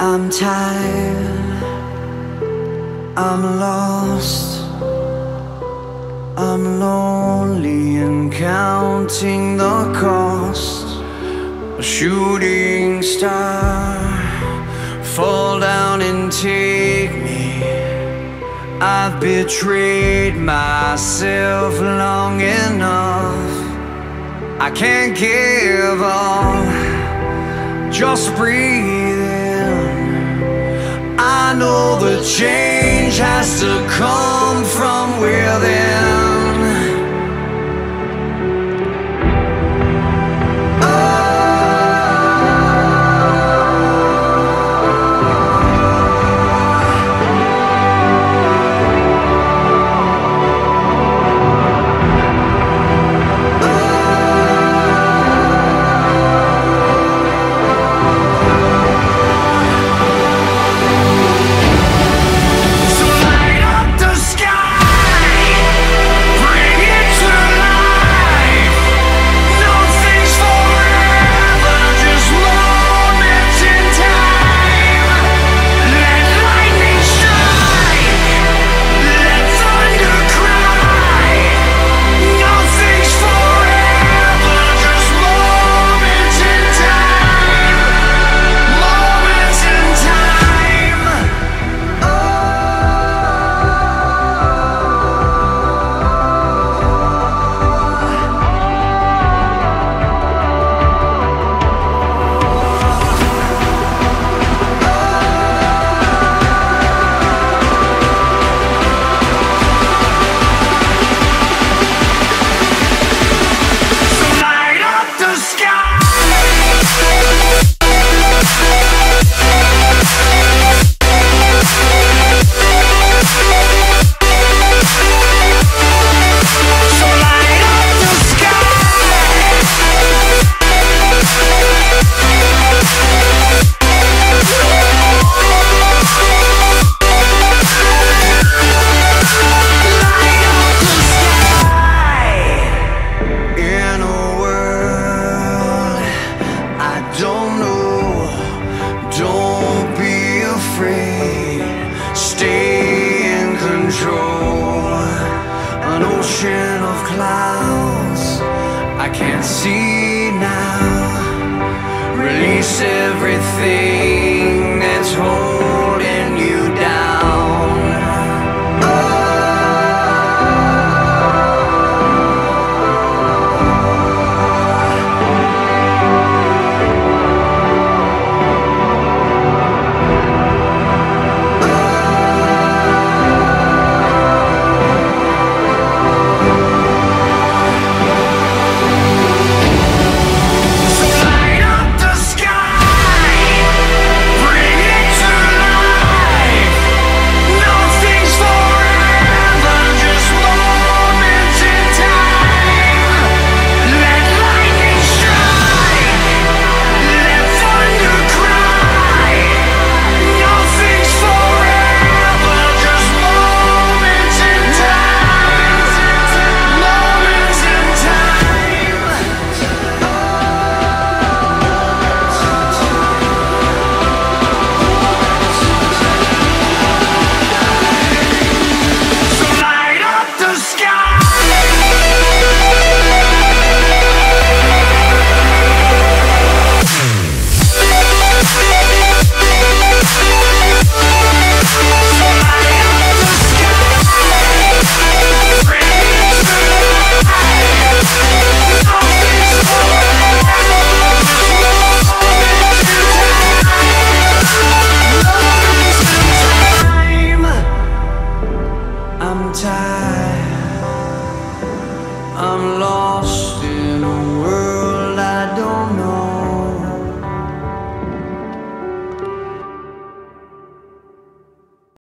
I'm tired, I'm lost, I'm lonely and counting the cost. A shooting star, fall down and take me. I've betrayed myself long enough. I can't give up, just breathe the change has to come clouds I can't see now. Release everything